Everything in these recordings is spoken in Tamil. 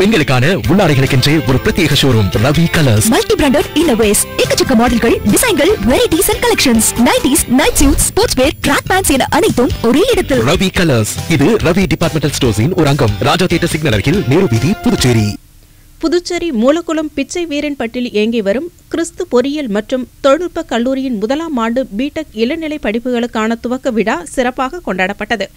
பெண்களுக்கான உள்ளாடைகளுக்கென்றே ஒரு பிரத்யேக showroom Ravi colours multi branded innerwears எக்கச்சக்க மாடல்கள் டிசைன்கள் varieties and collections nighties night suit sports wear track pants என அனைத்தும் ஒரே இடத்தில். ரவி கலர்ஸ் இது ரவி டிபார்ட்மெண்டல் ஸ்டோர்ஸின் ஒரு அங்கம். ராஜா தியேட்டர் சிக்னல் அருகில் நேரு வீதி புதுச்சேரி. புதுச்சேரி மூலக்குளம் பிச்சை வீரன்பட்டில் இயங்கி வரும் கிறிஸ்து பொறியியல் மற்றும் தொழில்நுட்ப கல்லூரியின் முதலாம் ஆண்டு பிடெக் இளநிலை படிப்புகளுக்கான துவக்க விழா சிறப்பாக கொண்டாடப்பட்டது.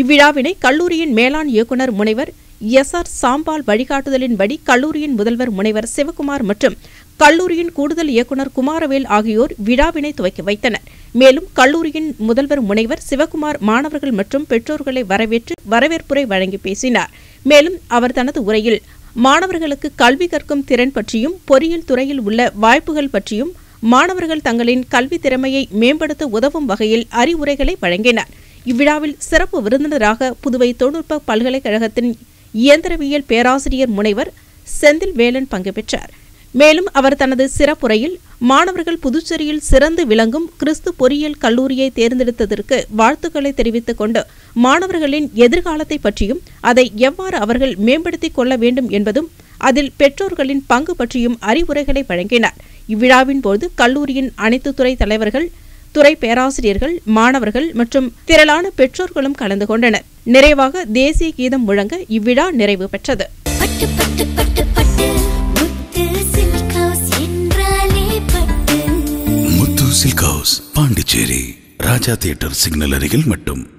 இவ்விழாவினை கல்லூரியின் மேலாண் இயக்குனர் முனைவர் எஸ் ஆர் சாம்பால் வழிகாட்டுதலின்படி கல்லூரியின் முதல்வர் முனைவர் சிவகுமார் மற்றும் கல்லூரியின் கூடுதல் இயக்குநர் குமாரவேல் ஆகியோர் விழாவினை துவக்கி வைத்தனர். மேலும் கல்லூரியின் முதல்வர் முனைவர் சிவகுமார் மாணவர்கள் மற்றும் பெற்றோர்களை வரவேற்று வரவேற்புரை வழங்கி பேசினார். மேலும் அவர் தனது உரையில் மாணவர்களுக்கு கல்வி கற்கும் திறன் பற்றியும் பொறியியல் துறையில் உள்ள வாய்ப்புகள் பற்றியும் மாணவர்கள் தங்களின் கல்வி திறமையை மேம்படுத்த உதவும் வகையில் அறிவுரைகளை வழங்கினார். இவ்விழாவில் சிறப்பு விருந்தினராக புதுவை தொழில்நுட்ப பல்கலைக்கழகத்தின் இயந்திரவியல் பேராசிரியர் முனைவர் செந்தில் வேலன் பங்கு பெற்றார். மேலும் அவர் தனது சிறப்புரையில் மாணவர்கள் புதுச்சேரியில் சிறந்து விளங்கும் கிறிஸ்து பொறியியல் கல்லூரியை தேர்ந்தெடுத்ததற்கு வாழ்த்துக்களை தெரிவித்துக் கொண்டு மாணவர்களின் எதிர்காலத்தை பற்றியும் அதை எவ்வாறு அவர்கள் மேம்படுத்திக் கொள்ள வேண்டும் என்பதும் அதில் பெற்றோர்களின் பங்கு பற்றியும் அறிவுரைகளை வழங்கினார். இவ்விழாவின் போது கல்லூரியின் அனைத்து துறை தலைவர்கள் துறை பேராசிரியர்கள் மாணவர்கள் மற்றும் திரளான பெற்றோர்களும் கலந்து கொண்டனர். நிறைவாக தேசிய கீதம் முழங்க இவ்விழா நிறைவு பெற்றது. பாண்டிச்சேரி ராஜா தியேட்டர் சிக்னல் அருகில் மட்டும்.